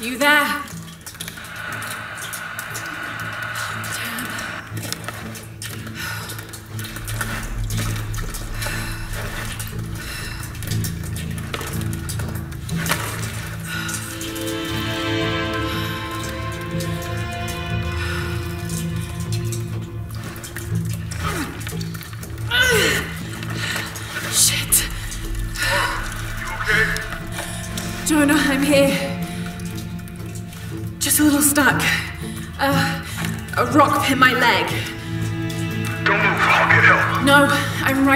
You there?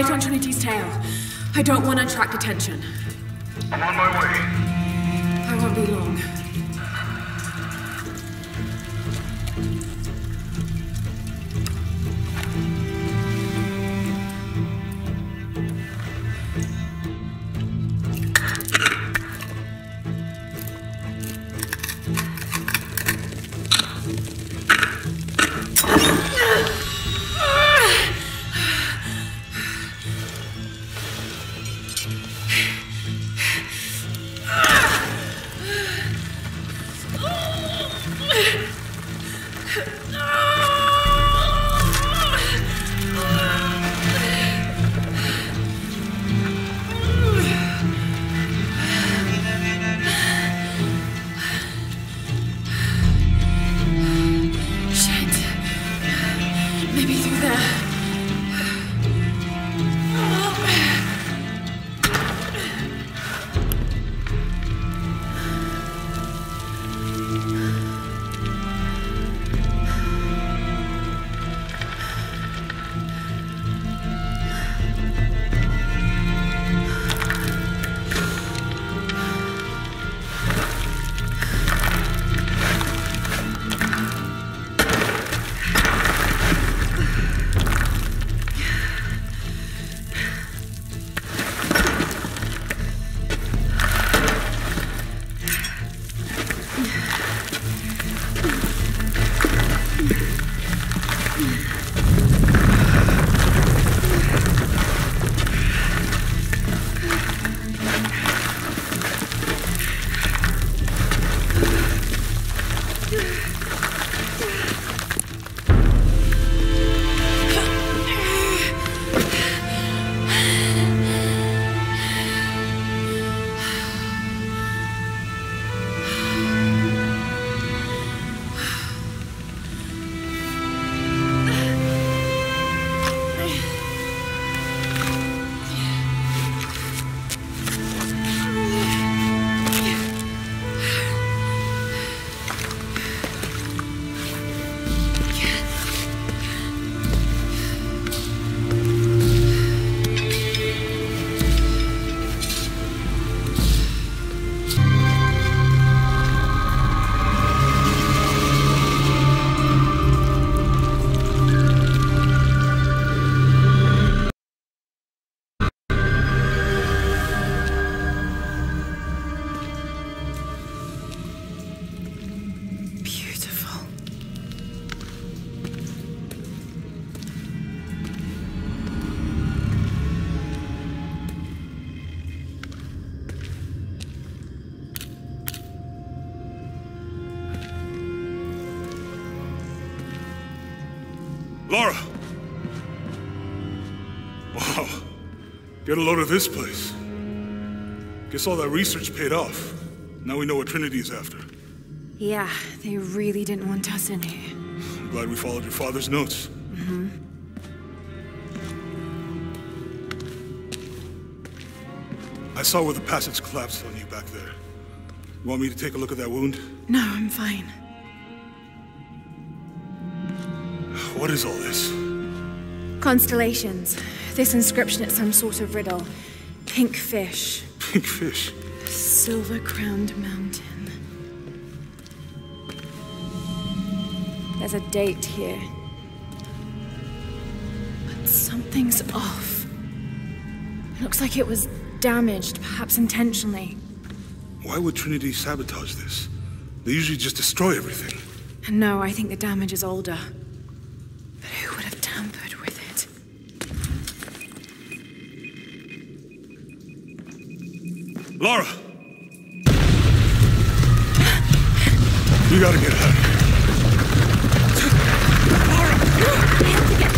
Right on Trinity's tail. I don't want to attract attention. I'm on my way. I won't be long. Lara! Wow. Get a load of this place. Guess all that research paid off. Now we know what Trinity is after. Yeah, they really didn't want us in here. I'm glad we followed your father's notes. Mm-hmm. I saw where the passage collapsed on you back there. You want me to take a look at that wound? No, I'm fine. What is all this? Constellations. This inscription is some sort of riddle. Pink fish. Pink fish. Silver crowned mountain. There's a date here. But something's off. It looks like it was damaged, perhaps intentionally. Why would Trinity sabotage this? They usually just destroy everything. And no, I think the damage is older. Lara! You gotta get out. Lara! I have to get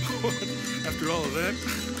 After all of that,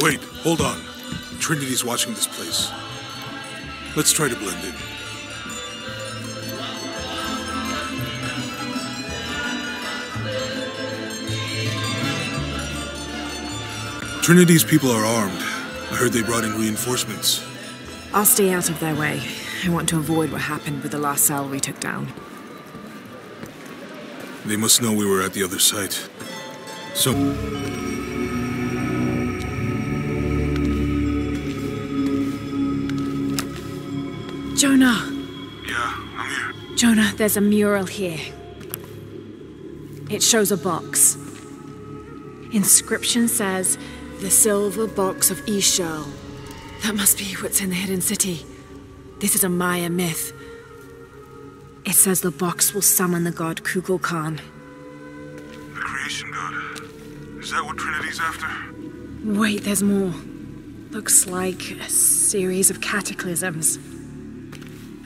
Wait, hold on. Trinity's watching this place. Let's try to blend in. Trinity's people are armed. I heard they brought in reinforcements. I'll stay out of their way. I want to avoid what happened with the last cell we took down. They must know we were at the other site. So, Jonah! yeah, I'm here. Jonah, there's a mural here. It shows a box. Inscription says, The Silver Box of Ix Chel. That must be what's in the hidden city. This is a Maya myth. It says the box will summon the god Kukulkan. The creation god. Is that what Trinity's after? Wait, there's more. Looks like a series of cataclysms.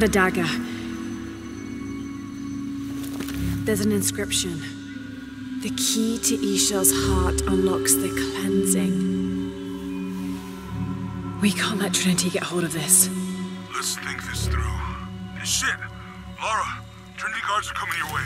Found a dagger. There's an inscription. The key to Ix Chel's heart unlocks the cleansing. We can't let Trinity get hold of this. Let's think this through. Shit! Lara, Trinity guards are coming your way.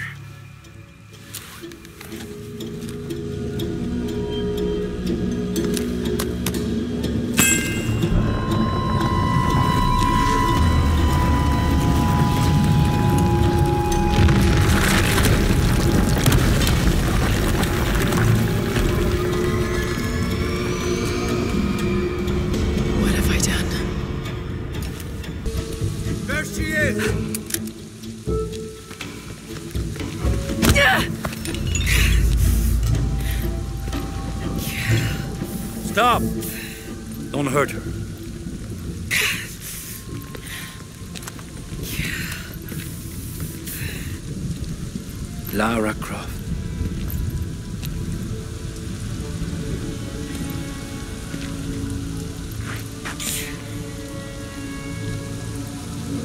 Lara Croft.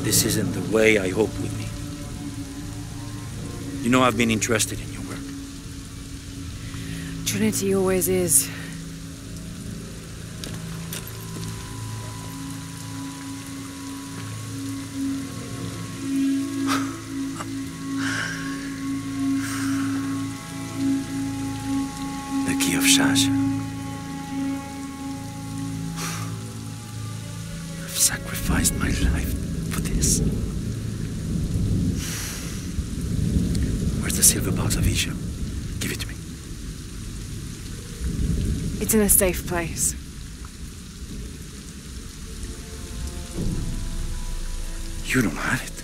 This isn't the way I hoped would be. You know I've been interested in your work. Trinity always is. Sacrificed my life for this. Where's the silver box of Ix Chel? Give it to me. It's in a safe place. You don't have it.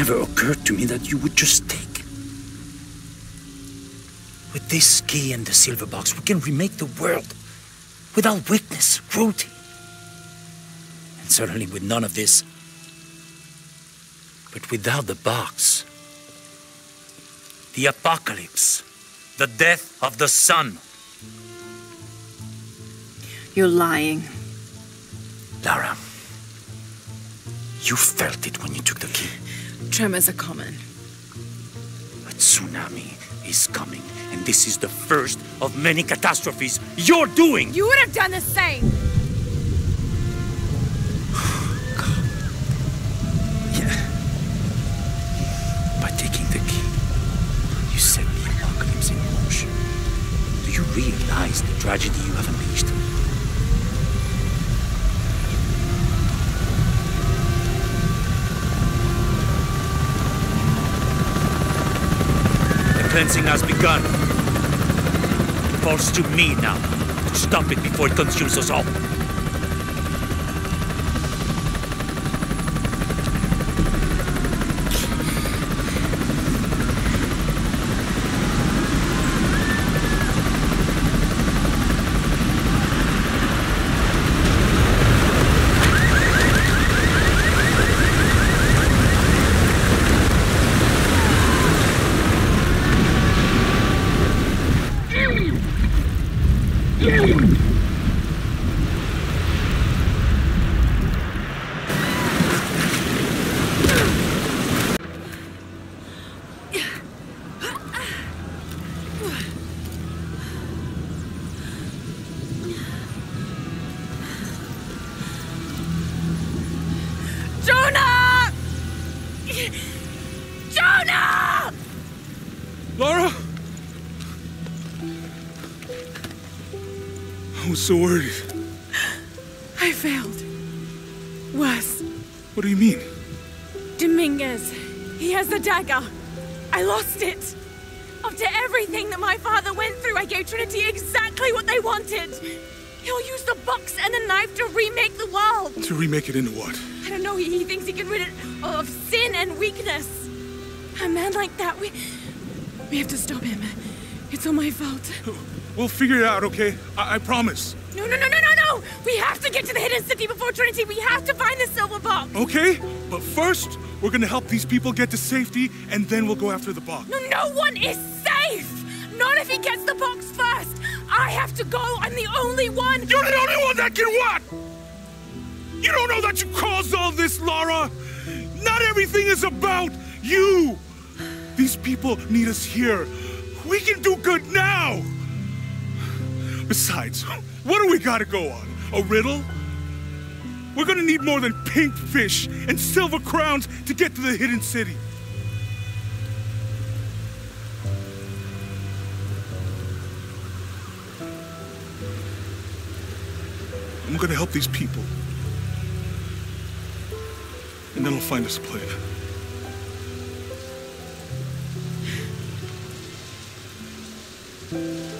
Never occurred to me that you would just take. With this key and the silver box, we can remake the world without weakness, cruelty. And certainly with none of this but without the box, the apocalypse, the death of the sun. You're lying. Lara, you felt it when you took the key. Tremors are common. A tsunami is coming, and this is the first of many catastrophes you're doing. You would have done the same. Yeah. By taking the key, you set the apocalypse in motion. Do you realize the tragedy you have unleashed? Cleansing has begun. It falls to me now to stop it before it consumes us all. Exactly what they wanted. He'll use the box and the knife to remake the world. To remake it into what? I don't know, he, he thinks he can rid it of sin and weakness. A man like that, we. We have to stop him. It's all my fault. We'll figure it out, okay? I, I promise. No, no, no, no, no, no! No! We have to get to the hidden city before Trinity. We have to find the silver box. Okay? But first, we're gonna help these people get to safety, and then we'll go after the box. No, no one is safe! Not if he gets the box first! I have to go! I'm the only one! You're the only one that can what? You don't know that you caused all this, Lara! Not everything is about you! These people need us here. We can do good now! Besides, what do we gotta go on? A riddle? We're gonna need more than pink fish and silver crowns to get to the hidden city. I'm gonna help these people. And then I'll find us a plan. I